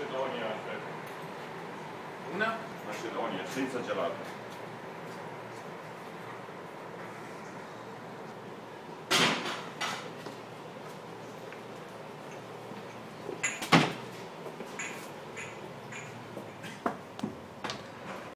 Macedonia, aspetta. Una? Macedonia, senza gelato.